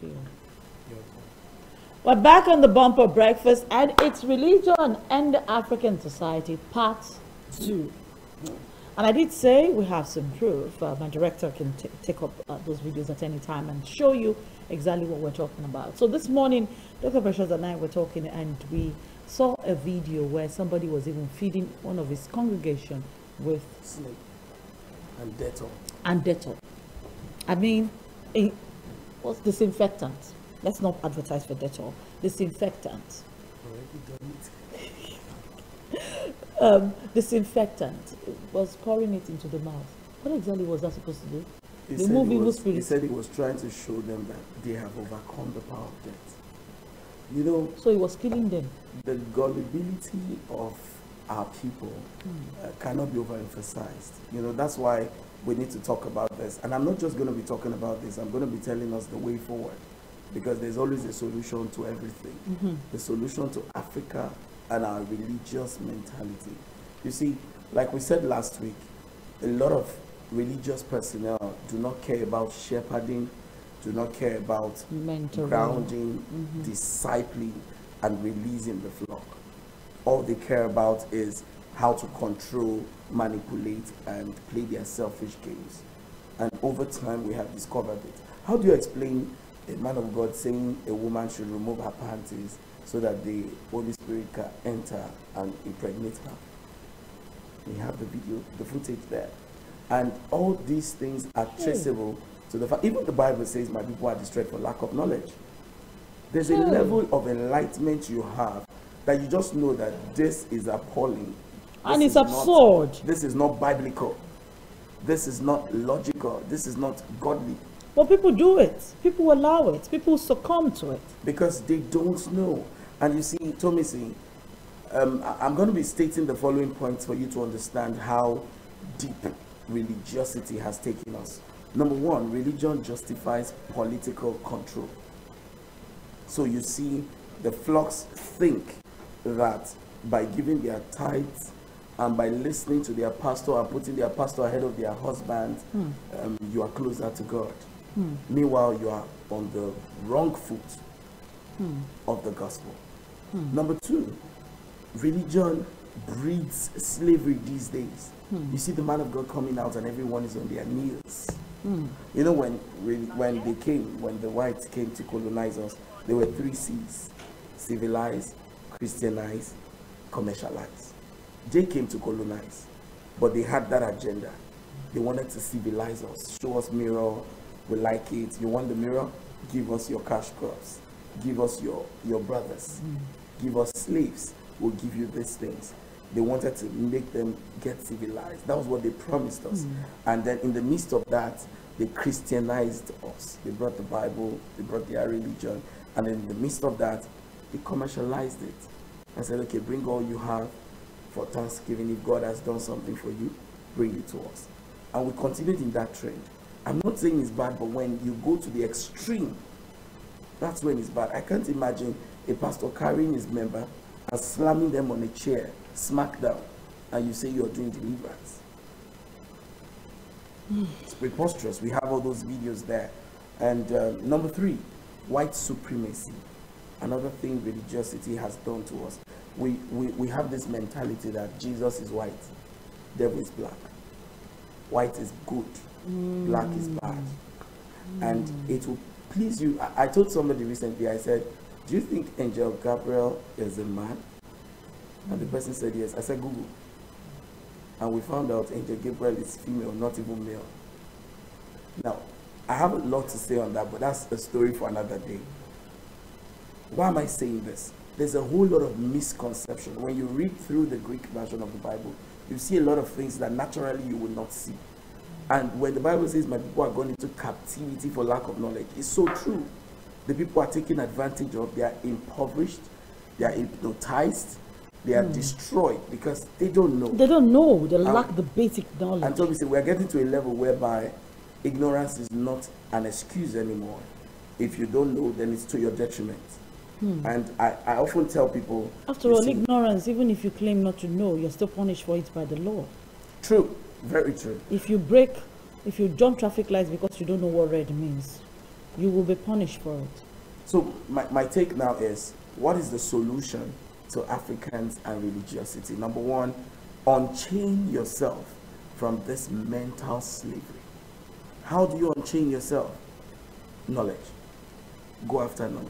feel. We're back on the bumper breakfast, and it's religion and the African society, part two. And I did say we have some proof. Uh, my director can take up uh, those videos at any time and show you exactly what we're talking about. So this morning, Dr. Precious and I were talking, and we saw a video where somebody was even feeding one of his congregation with Snake and Dettol. and Dettol. I mean, disinfectant. Let's not advertise for Dettol. Disinfectant. Already done it. Um, disinfectant was pouring it into the mouth. What exactly was that supposed to do? He The said, movie he, was was, he said he was trying to show them that they have overcome the power of death. You know, So he was killing them. the gullibility of our people Hmm. uh, cannot be overemphasized. You know, that's why we need to talk about this. And I'm not just going to be talking about this, I'm going to be telling us the way forward because there's always a solution to everything. Mm-hmm. The solution to Africa and our religious mentality. You see, like we said last week, a lot of religious personnel do not care about shepherding, do not care about Mentoring. grounding, discipling, and releasing the flock. All they care about is how to control, manipulate, and play their selfish games. And over time, we have discovered it. How do you explain a man of God saying a woman should remove her panties so that the Holy Spirit can enter and impregnate her? We have the video, the footage there. And all these things are traceable to the fact, even the Bible says, My people are destroyed for lack of knowledge. There's a Hmm. level of enlightenment you have that you just know that this is appalling. And it's is not- absurd. this is not biblical. This is not logical. This is not godly. But people do it. People allow it. People succumb to it. because they don't know. And you see, Tomisi, um, I'm going to be stating the following points for you to understand how deep religiosity has taken us. Number one, religion justifies political control. So you see, the flocks think that by giving their tithes and by listening to their pastor and putting their pastor ahead of their husband, hmm. um, you are closer to God. Hmm. Meanwhile, you are on the wrong foot hmm. of the gospel. Number two, religion breeds slavery these days. You see the man of God coming out and everyone is on their knees. You know when when when they came, when the whites came to colonize us, there were three C's: civilize, Christianize, commercialize. They came to colonize, but they had that agenda. They wanted to civilize us, show us mirror, we like it. You want the mirror? Give us your cash crops. Give us your your brothers. Mm. Give us slaves. We'll give you these things. They wanted to make them get civilized. That was what they promised us. Mm. And then in the midst of that, they Christianized us. They brought the Bible, they brought their religion, and in the midst of that, they commercialized it. And said, okay, bring all you have for Thanksgiving. If God has done something for you, bring it to us. And we continued in that trend. I'm not saying it's bad, but when you go to the extreme, that's when it's bad. I can't imagine a pastor carrying his member and slamming them on a chair, smack down, and you say you're doing deliverance. It's preposterous. We have all those videos there. And um, number three, white supremacy. Another thing religiosity has done to us. We, we, we have this mentality that Jesus is white, devil is black. White is good, black is mm. bad. Mm. And it will please you. I, I told somebody recently, I said, Do you think Angel Gabriel is a man? And the mm. person said yes. I said, Google. And we found out Angel Gabriel is female, not even male. Now, I have a lot to say on that, but that's a story for another day. Why am I saying this? There's a whole lot of misconception. When you read through the Greek version of the Bible, you see a lot of things that naturally you will not see. And when the Bible says, My people are going into captivity for lack of knowledge, it's so true. The people are taken advantage of, they are impoverished, they are hypnotized, they are hmm. destroyed because they don't know. They don't know. They lack the basic knowledge. And so we say we are getting to a level whereby ignorance is not an excuse anymore. If you don't know, then it's to your detriment. Hmm. And I, I often tell people After all, see- ignorance, even if you claim not to know, you're still punished for it by the law. true, very true. If you break, if you jump traffic lights because you don't know what red means, you will be punished for it. So my, my take now is what is the solution to Africans and religiosity? Number one, unchain yourself from this mental slavery. How do you unchain yourself? Knowledge. Go after knowledge.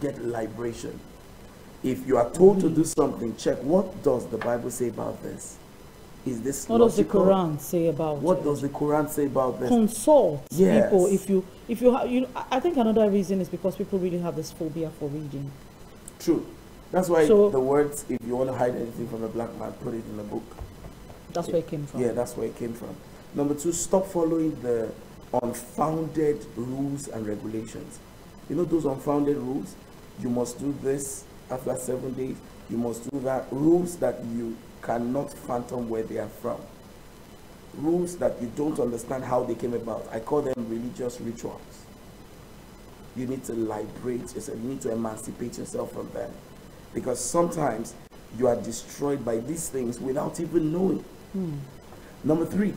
Get liberation. If you are told to do something, check what does the Bible say about this? Is this What does the? Quran say about What it? does the Quran say about this? consult Yes. people if you if you have you know, I think another reason is because people really have this phobia for reading. True. That's why So- the words, if you want to hide anything from a black man, put it in a book. That's where it came from. Yeah, that's where it came from. Number two, stop following the unfounded rules and regulations. You know those unfounded rules? You must do this after seven days. You must do that. Rules that you cannot phantom where they are from. Rules that you don't understand how they came about. I call them religious rituals. You need to liberate yourself. You need to emancipate yourself from them. Because sometimes you are destroyed by these things without even knowing. Hmm. Number three,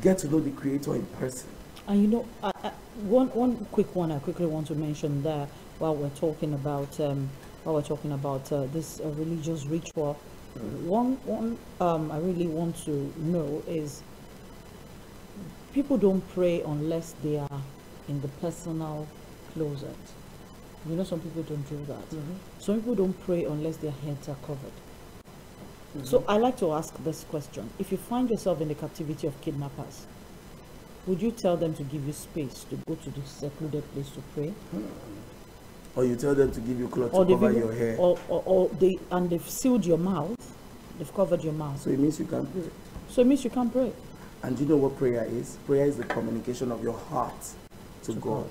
get to know the Creator in person. And you know, I, I, one one quick one I quickly want to mention there while we're talking about um, while we're talking about uh, this uh, religious ritual. One one um, I really want to know is people don't pray unless they are in the personal closet. You know, some people don't do that. Some people don't pray unless their heads are covered. So I like to ask this question: If you find yourself in the captivity of kidnappers, would you tell them to give you space to go to the secluded place to pray, Or you tell them to give you clothes or to cover your hair. or, or, or they and they've sealed your mouth, they've covered your mouth, So it means you can't pray. so it means you can't pray. And you know what prayer is? Prayer is the communication of your heart to, God.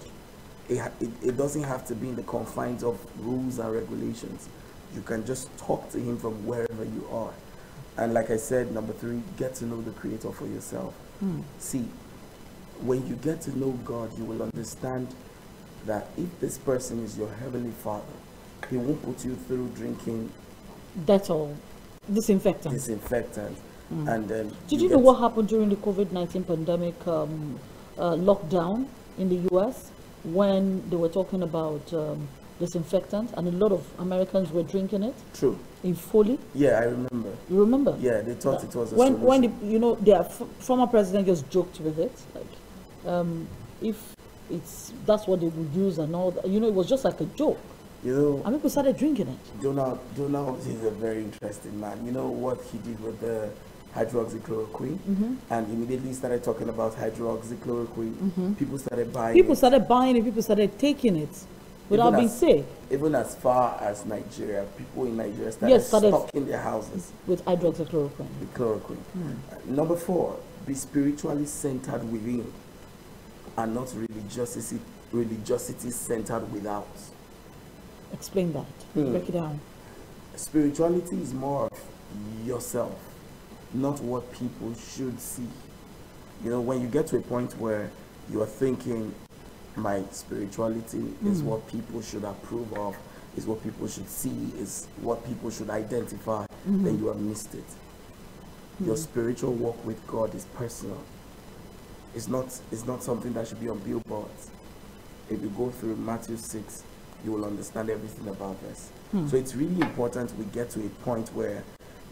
It, it, it doesn't have to be in the confines of rules and regulations. You can just talk to Him from wherever you are. And like I said, number three, get to know the Creator for yourself. Hmm. See, when you get to know God, you will understand that if this person is your Heavenly Father, He won't put you through drinking That's all. Disinfectant. disinfectant. And then Did you know what happened during the COVID 19 pandemic um, uh, lockdown in the US when they were talking about um, disinfectant and a lot of Americans were drinking it True. in Foley? Yeah, I remember. You remember? Yeah, they thought it was a when when the, you know their f- former president just joked with it like um, if it's that's what they would use and all that you know it was just like a joke You know, and people started drinking it Donald, Donald is a very interesting man. You know what he did with the hydroxychloroquine? Mm-hmm. And immediately started talking about hydroxychloroquine. People started buying people it. started buying it people started taking it without Even being as- sick Even as far as Nigeria, people in Nigeria started, Yes, started- stocking their houses with hydroxychloroquine with chloroquine. Hmm. Uh, number four, be spiritually centered within and not religiosity, religiosity centered without. explain that Hmm. break it down spirituality is more of yourself, not what people should see. You know, when you get to a point where you are thinking, my spirituality is hmm. what people should approve of, is what people should see, is what people should identify, mm-hmm. then you have missed it. Your hmm. spiritual walk with God is personal. It's not, it's not something that should be on billboards. If you go through Matthew 6, you will understand everything about this. Hmm. So it's really important we get to a point where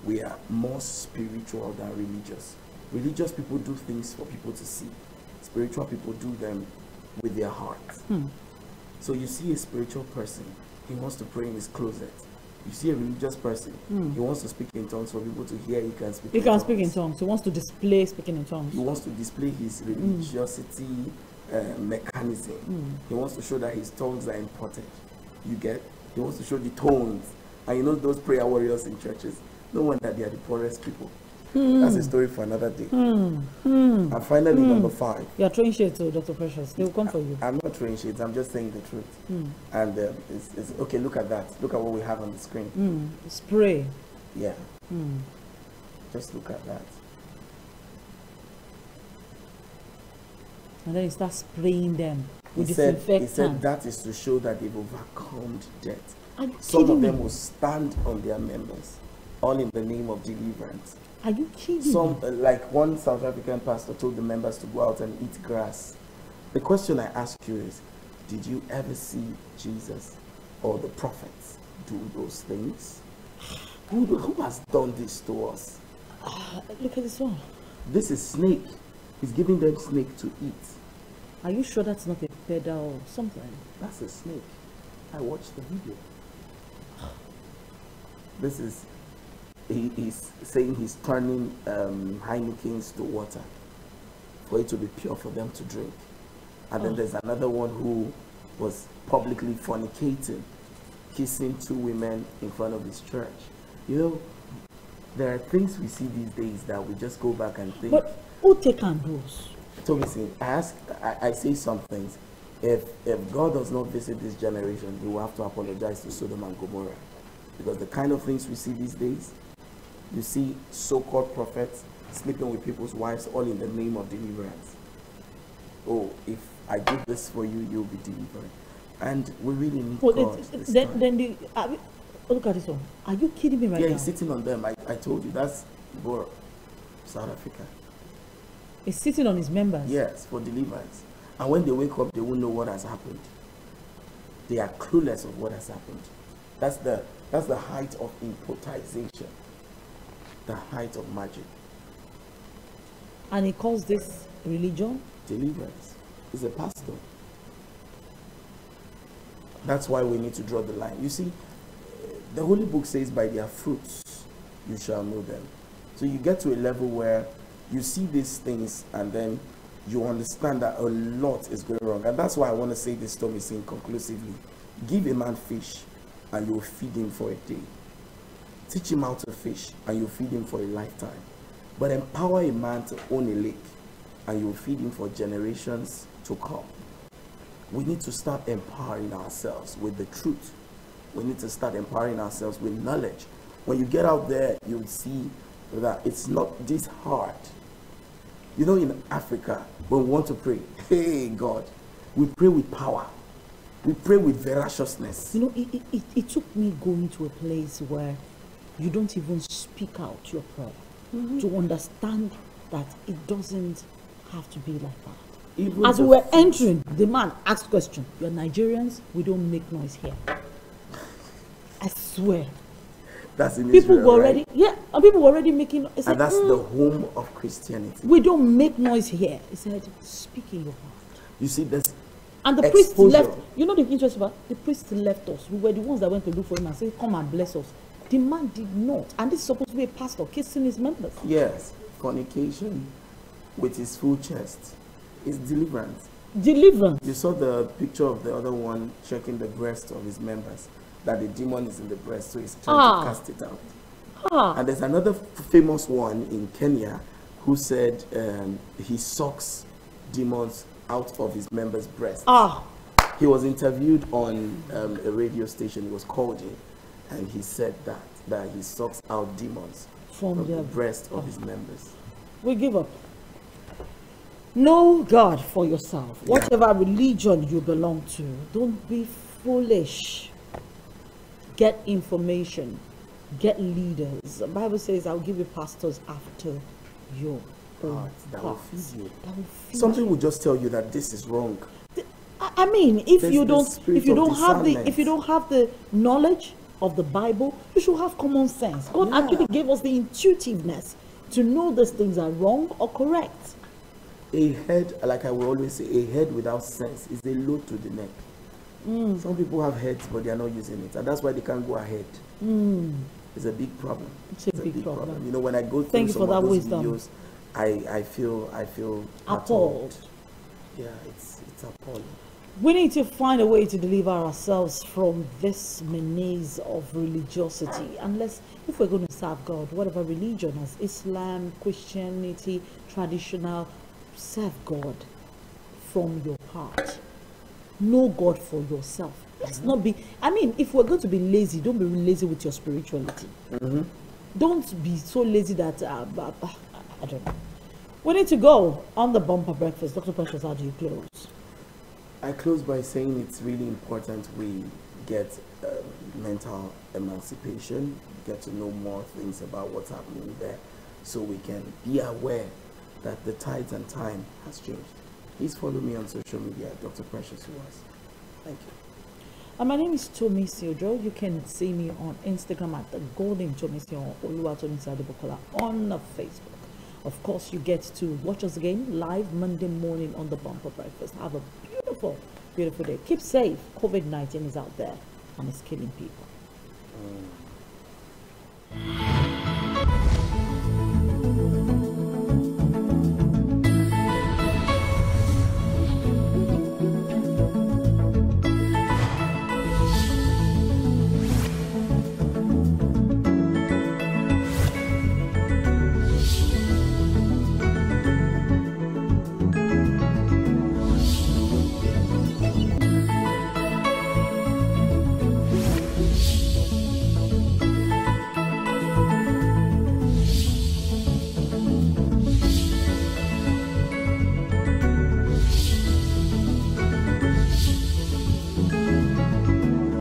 we are more spiritual than religious. Religious people do things for people to see. Spiritual people do them with their hearts. Hmm. So you see a spiritual person, he wants to pray in his closet. You see a religious person, hmm. he wants to speak in tongues for people to hear he can speak he in can tongues. speak in tongues he wants to display speaking in tongues He wants to display his hmm. religiosity uh, mechanism. Hmm. He wants to show that his tongues are important. You get? He wants to show the tones. And you know those prayer warriors in churches? No wonder they are the poorest people. Hmm. That's a story for another day. Hmm. Hmm. And finally, number five. you are throwing shade to dr precious they will come for you I'm not throwing shades, I'm just saying the truth. And um, it's, it's okay, look at that. Look at what we have on the screen. mm. spray Yeah. Just look at that. and then he starts spraying them He with said, he said that is to show that they've overcome death. Some of them me will stand on their members, all in the name of deliverance. Are you kidding Some, me uh, like one South African pastor told the members to go out and eat grass. The question I ask you is, Did you ever see Jesus or the prophets do those things? Who, who has done this to us? Uh, look at this one. This is snake. He's giving them snake to eat. Are you sure that's not a pedal or something? That's a snake. I watched the video. This is, he, he's saying he's turning um, Heineken's to water for it to be pure for them to drink. And then Oh. there's another one who was publicly fornicating, kissing two women in front of his church. You know, there are things we see these days that we just go back and think. But who take on those? Tommy, I ask, I, I say some things. If if God does not visit this generation, He will have to apologize to Sodom and Gomorrah, because the kind of things we see these days, you see so-called prophets sleeping with people's wives, all in the name of deliverance. Oh, if I do this for you, you'll be delivered, and we really need Well, God. it- this then, time. then the, are oh, look at this one. Are you kidding me right yeah, now? he's sitting on them. I, I told you that's Bor, South Africa. He's sitting on his members. Yes, for deliverance. And when they wake up, they won't know what has happened. They are clueless of what has happened. That's the that's the height of impotisation, the height of magic. And he calls this religion. Deliverance is a pastor. That's why we need to draw the line. You see, the Holy Book says, "By their fruits you shall know them." So you get to a level where you see these things, and then you understand that a lot is going wrong. And that's why I want to say this to me saying conclusively: Give a man fish, and you'll feed him for a day. Teach him how to fish, and you'll feed him for a lifetime. But empower a man to own a lake, and you'll feed him for generations to come. We need to start empowering ourselves with the truth. We need to start empowering ourselves with knowledge. When you get out there, you'll see that it's not this hard. You know, in Africa, when we want to pray, hey God, we pray with power. We pray with voraciousness. You know, it, it, it took me going to a place where you don't even speak out your prayer Mm-hmm. to understand that it doesn't have to be like that. Even As we were entering, the man asked question, You're Nigerians, we don't make noise here. I swear. That's in People Israel, were right? already, yeah, and people were already making, said, And that's "Mm, the home of Christianity. we don't make noise here. He said, Speak in your heart. You see, this And the priest left. You know the interesting part? The priest left us. We were the ones that went to look for him and say, "Come and bless us." The man did not, and this is supposed to be a pastor kissing his members. yes, fornication with his full chest is deliverance. Deliverance. You saw the picture of the other one checking the breast of his members, that the demon is in the breast, so he's trying Ah. to cast it out. Ah, And there's another famous one in Kenya who said um, he sucks demons out of his members' breasts. ah. He was interviewed on um, a radio station. He was called in, and he said that that he sucks out demons From from the breast of his members. We give up. Know God for yourself. Whatever religion you belong to, don't be foolish. Get information. Get leaders. The Bible says, "I'll give you pastors after your Heart that will feed you. That will feed Something will just tell you that this is wrong. I I mean, if There's you don't, if you don't have the, if you don't have the knowledge of the Bible, you should have common sense. God Yeah. actually gave us the intuitiveness to know these things are wrong or correct. A head, like I will always say, a head without sense is a load to the neck. Mm. Some people have heads, but they are not using it, and that's why they can't go ahead. It's a big problem. It's a big problem. You know, when I go through Thank you some for of that those wisdom. videos, I, I feel I feel Appalled. Yeah, it's it's appalling. We need to find a way to deliver ourselves from this menace of religiosity. Unless, if we're going to serve God, whatever religion, as Islam, Christianity, traditional, serve God from your heart. Know God for yourself. Let's not be, I mean, if we're going to be lazy, don't be lazy with your spirituality. Don't be so lazy that, uh, I don't know. We need to go on the bumper breakfast. Dr. Precious, how do you close? I close by saying it's really important we get uh, mental emancipation, get to know more things about what's happening there so we can be aware that the tides and time has changed. Please follow me on social media, Dr. Precious Uwas. Thank you. Uh, my name is Tomi Siljo. You can see me on Instagram at the Golden Tomi or Bokola on Facebook. Of course, you get to watch us again live Monday morning on the Bumper Breakfast. Have a beautiful, beautiful day. Keep safe. COVID 19 is out there and it's killing people. Mm.